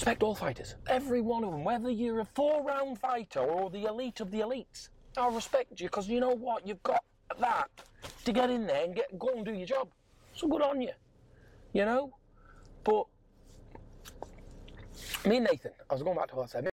respect all fighters. Every one of them, whether you're a four round fighter or the elite of the elites. I respect you because you know what? You've got that to get in there and get go and do your job. So good on you. You know? But me and Nathan, I was going back to what I said.